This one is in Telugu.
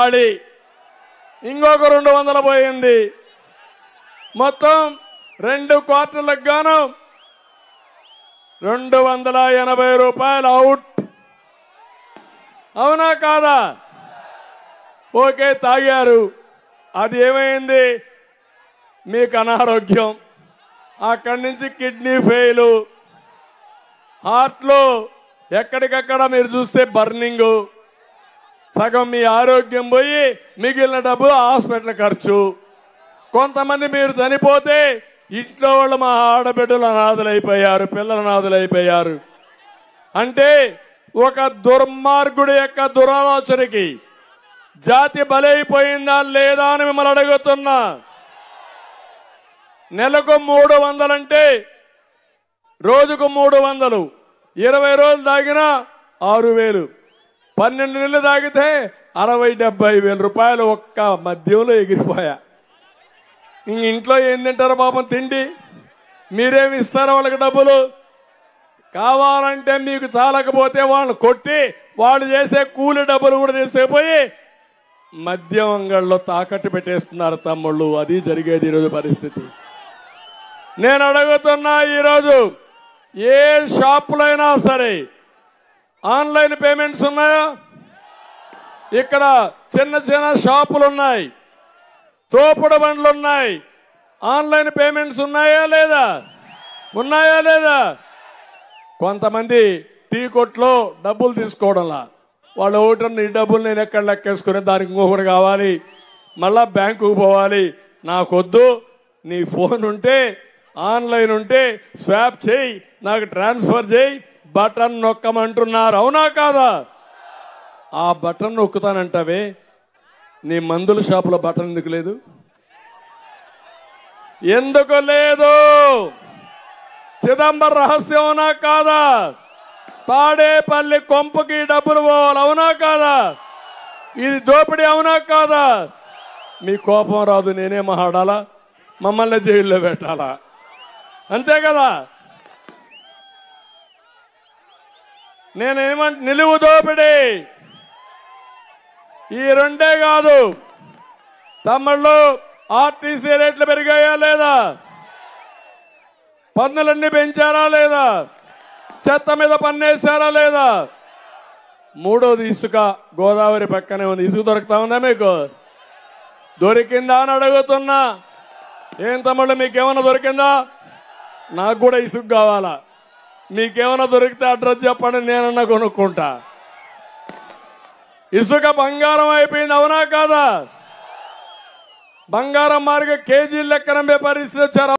వాడి ఇంకొక రెండు వందలు పోయింది. మొత్తం రెండు క్వార్టర్లకు గాను రెండు వందల ఎనభై రూపాయలు అవుట్. అవునా కాదా? ఓకే తాగారు. అది ఏమైంది? మీకు అనారోగ్యం. అక్కడి నుంచి కిడ్నీ ఫెయిల్. హార్ట్లో ఎక్కడికక్కడ మీరు చూస్తే బర్నింగు. సగం మీ ఆరోగ్యం పోయి మిగిలిన డబ్బు హాస్పిటల్ ఖర్చు. కొంతమంది మీరు చనిపోతే ఇంట్లో వాళ్ళు మా ఆడబిడ్డలు అనాథలైపోయారు పిల్లలు అనాథలైపోయారు. అంటే ఒక దుర్మార్గుడి యొక్క దురాలోచనకి జాతి బలైపోయిందా లేదా అని మిమ్మల్ని అడుగుతున్నా. నెలకు మూడు వందలంటే రోజుకు మూడు వందలు. ఇరవై రోజులు తాగినా ఆరు వేలు. పన్నెండు నెలలు తాగితే అరవై డెబ్బై వేల రూపాయలు ఒక్క మద్యంలో ఎగిరిపోయా. ఇంట్లో ఏం తింటారు పాపం తిండి? మీరేమి ఇస్తారో వాళ్ళకి డబ్బులు? కావాలంటే మీకు చాలకపోతే వాళ్ళు కొట్టి వాళ్ళు చేసే కూలి డబ్బులు కూడా తీసుకుపోయి మద్యం అంగళ్ళలో తాకట్టు పెట్టేస్తున్నారు తమ్ముళ్ళు. అది జరిగేది ఈరోజు పరిస్థితి. నేను అడుగుతున్నా ఈరోజు ఏ షాపులైనా సరే ఆన్లైన్ పేమెంట్స్ ఉన్నాయా? ఇక్కడ చిన్న చిన్న షాపులు ఉన్నాయి తోపుడు బండ్లు ఉన్నాయి ఆన్లైన్ పేమెంట్స్ ఉన్నాయా లేదా? ఉన్నాయా లేదా? కొంతమంది టీ కొట్లో డబ్బులు తీసుకోవడంలా. వాళ్ళు ఒకటి ఈ డబ్బులు నేను ఎక్కడ లెక్కేసుకుని దానికి ఇంకొకటి కావాలి. మళ్ళా బ్యాంకుకు పోవాలి. నాకొద్దు. నీ ఫోన్ ఉంటే ఆన్లైన్ ఉంటే స్వాప్ చేయి. నాకు ట్రాన్స్ఫర్ చేయి. బటన్ నొక్కమంటున్నారు. అవునా కాదా? ఆ బటన్ నొక్కుతానంటావే? నీ మందుల షాపులో బటన్ ఎందుకు లేదు? ఎందుకు లేదు? చిదంబర రహస్యం అవునా కాదా? తాడేపల్లి కొంపుకి డబ్బులు పోవాలి అవునా కాదా? ఇది దోపిడీ అవునా కాదా? మీ కోపం రాదు నేనే మహాడాలా. మమ్మల్ని జైల్లో పెట్టాలా? అంతే కదా? నేనేమంట నిలువు దోపిడీ ఈ రెండే కాదు. తమ్ముళ్ళు ఆర్టీసీ రేట్లు పెరిగాయా లేదా? పన్నులన్నీ పెంచారా లేదా? చెత్త మీద పన్నేసారా లేదా? మూడోది ఇసుక గోదావరి పక్కనే ఉంది. ఇసుక దొరుకుతా ఉందా మీకు? దొరికిందా అని అడుగుతున్నా. ఏం తమ్ముళ్ళు మీకేమన్నా దొరికిందా? నాకు కూడా ఇసుక కావాలా? మీకేమైనా దొరికితే అడ్రస్ చెప్పండి నేనన్నా కొనుక్కుంటా. ఇసుక బంగారం అయిపోయింది అవునా కాదా? బంగారం మార్గ కేజీ లెక్కన పరిస్థితి వచ్చారు